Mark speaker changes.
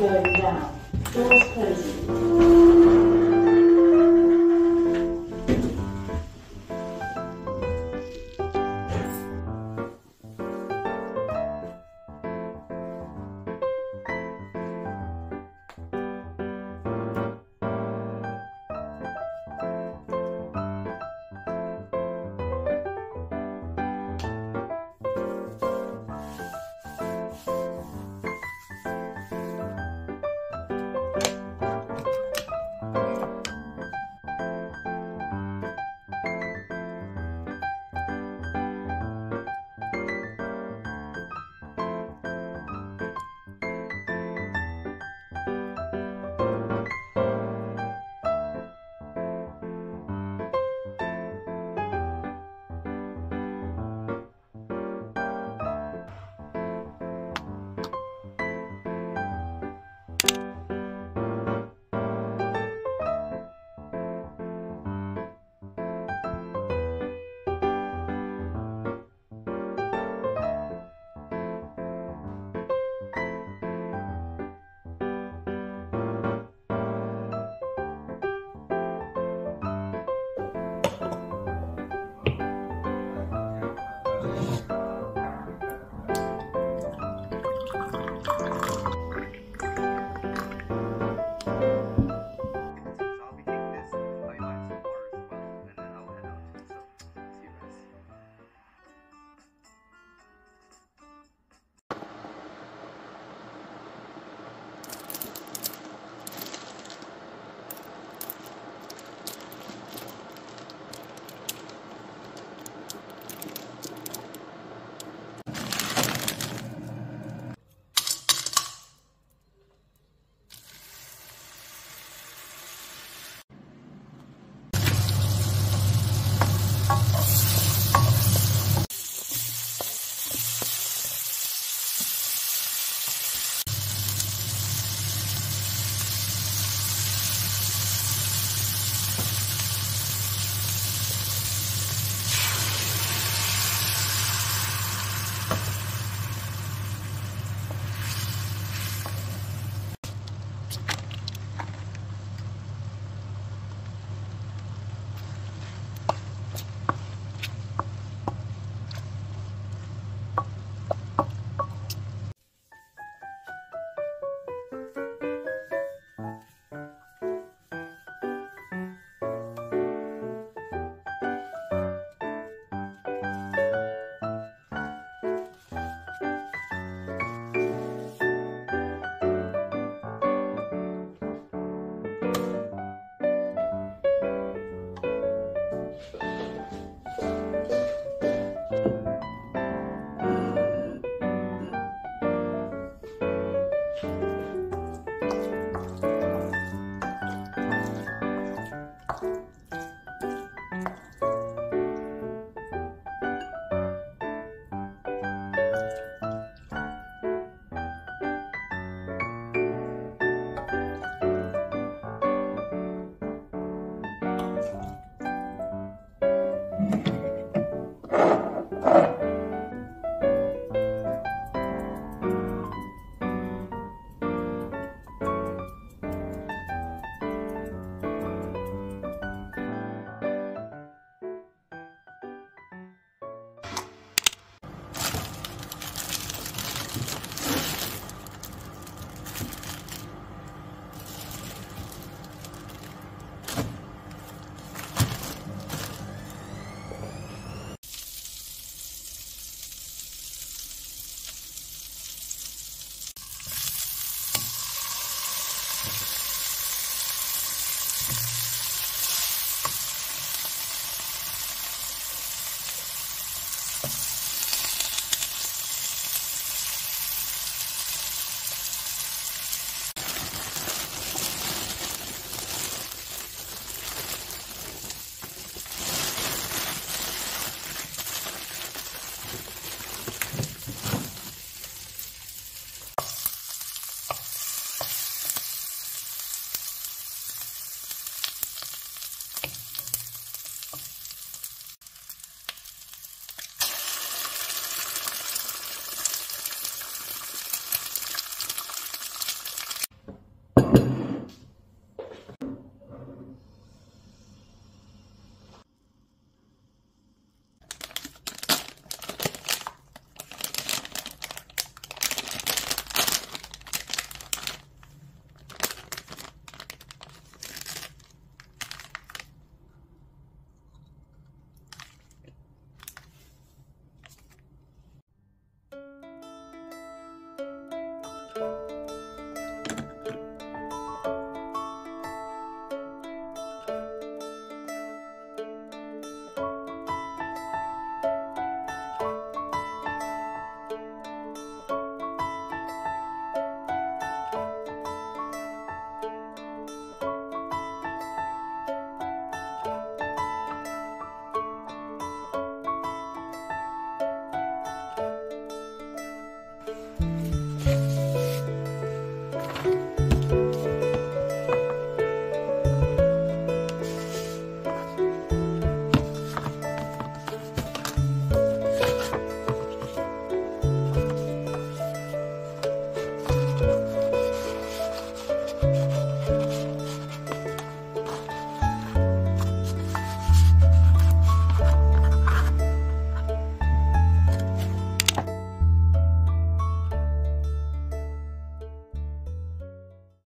Speaker 1: going down. Doors closing.